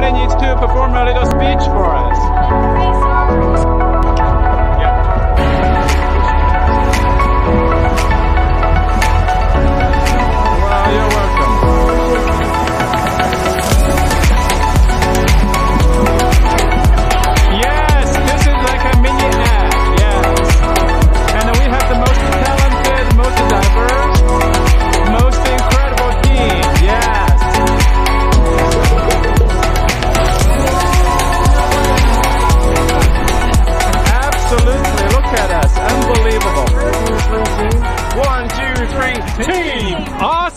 somebody needs to perform a little speech for us.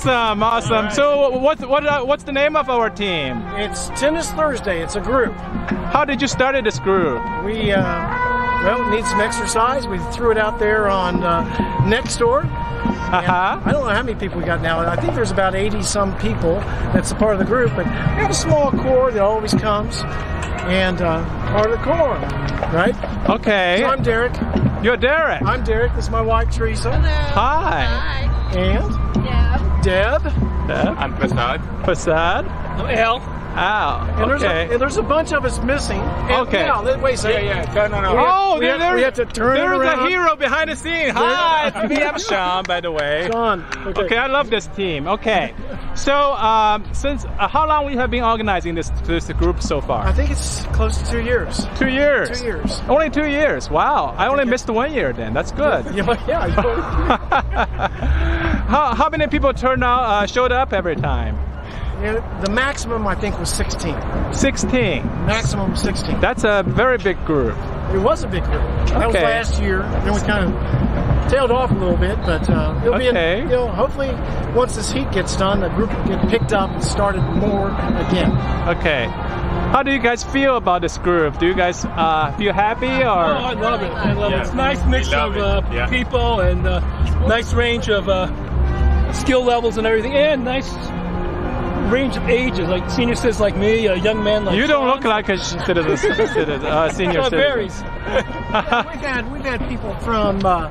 Awesome. Awesome. So what, what, uh, what's the name of our team? It's Tennis Thursday. It's a group. How did you start this group? We, uh, well, need some exercise. We threw it out there on uh, Nextdoor. And Uh-huh. I don't know how many people we got now. I think there's about 80 some people that's a part of the group, but we have a small core that always comes and uh, part of the core, right? Okay. So I'm Derek. You're Derek. I'm Derek. This is my wife, Teresa. Hello. Hi. Hi. And Yeah. Deb. Deb. I'm Prasad. Prasad. Al. Ow. And there's, a, Okay. and there's a bunch of us missing. And Okay. Now, wait a second. Yeah, yeah. No, no, no. We have- Oh, we there, have- we have to turn There's around. a hero behind the scene. Hi, it's me. I'm Shawn, by the way. Shawn. Okay. Okay, I love this team. Okay, so um, since uh, how long we have been organizing this this group so far? I think it's close to two years. Two years. Two years. Only two years. Wow, I only missed one year. Then that's good. Yeah, yeah. you- how, how many people turned out uh, showed up every time? yeah, the maximum I think was 16. Sixteen. Maximum 16. That's a very big group. It was a big group. That was last year. Then we kind of tailed off a little bit, but uh, it'll be. Okay. you know, hopefully, once this heat gets done, the group will get picked up and started more again. Okay. How do you guys feel about this group? Do you guys uh, feel happy or? Oh, I love it. I love it. It's a nice mix of uh. Yeah. people and uh, nice range of uh, skill levels and everything, and nice range of ages. Like senior citizens like me, a young man like You don't Shawn. look like a citizen, citizen uh, senior So it citizen. varies. We've had we've had people from uh,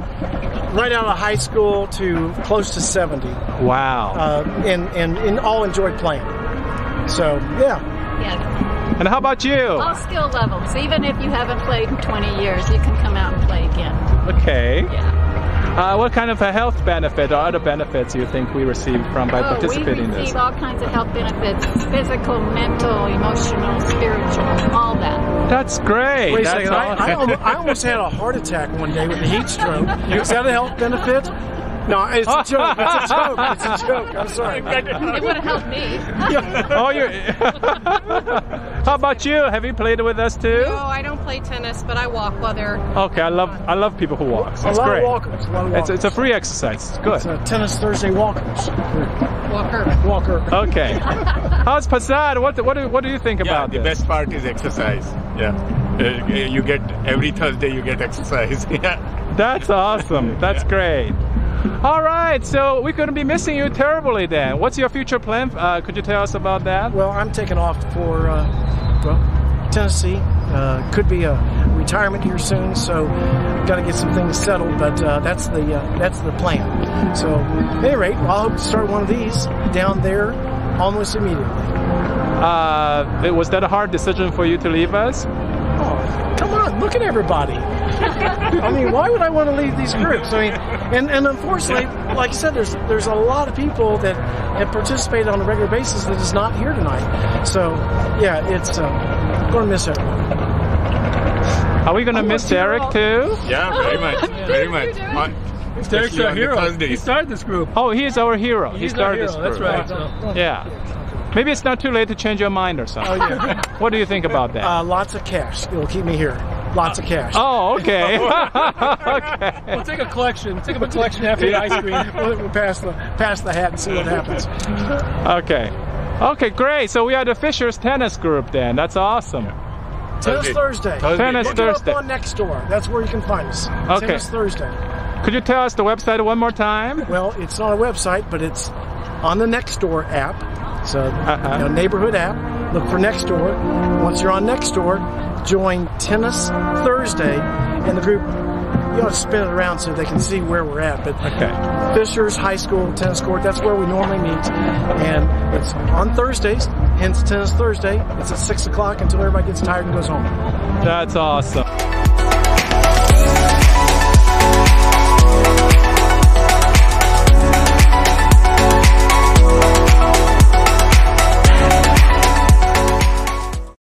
right out of high school to close to 70, Wow. uh, and, and and all enjoyed playing. So yeah, Yes. and how about you? All skill levels. Even if you haven't played in 20 years, you can come out and play again. Okay. Yeah. Uh, what kind of a health benefit or other benefits do you think we receive from by oh, we participating in receive all kinds of health benefits: physical, mental, emotional, spiritual, all that. That's great. Wait a That's second. I, I, almost, I almost had a heart attack one day with a heat stroke. Is that a health benefit? No, it's a joke. It's a joke. It's a joke. I'm sorry. It would have helped me. oh, you. how about you? Have you played with us too? No, I don't play tennis, but I walk while they're. Okay, I love I love people who walk. A It's lot great. of walkers. A lot of It's, walkers. it's a free exercise. It's good. It's a tennis Thursday walkers. Walker. Walker. Okay. How's Prasad? What what do, what do you think Yeah, about the this? best part is exercise. Yeah. Uh, you get every Thursday you get exercise. yeah. That's awesome. That's great. All right, so we're going to be missing you terribly then. What's your future plan? Uh, could you tell us about that? Well, I'm taking off for uh, well Tennessee. Uh, could be a retirement here soon, so got to get some things settled. But uh, that's the uh, that's the plan. So, at any rate, I hope to start one of these down there almost immediately. Uh, was that a hard decision for you to leave us? Come on, look at everybody. I mean, why would I want to leave these groups? I mean, and, and unfortunately, like I said, there's there's a lot of people that have participated on a regular basis that is not here tonight. So, yeah, it's uh, going to miss everyone. Are we going to miss Derek too? Yeah, very much. Very much. On, Derek's especially our hero. He started this group. Oh, he's our hero. he He's our started hero. this That's right. So- Yeah. Maybe it's not too late to change your mind or something. Oh, yeah. What do you think about that? Uh, lots of cash. It'll keep me here. Lots of cash. oh, okay. okay. We'll take a collection. Take up a collection after the ice cream. We'll, we'll pass the pass the hat and see what happens. Okay. Okay, great. So we are the Fishers Tennis Group then. That's awesome. Tennis Thursday. Thursday. Thursday. Tennis Look Thursday. it up on Nextdoor. That's where you can find us. Okay. Tennis Thursday. Could you tell us the website one more time? Well, it's not a website, but it's on the Nextdoor app. So, Uh-huh. you know, neighborhood app. Look for Nextdoor. Once you're on Nextdoor, join Tennis Thursday, and the group. You ought to spin it around so they can see where we're at. But Okay. Fishers High School tennis court. That's where we normally meet, and it's on Thursdays. Hence Tennis Thursday. It's at 6 o'clock until everybody gets tired and goes home. That's awesome.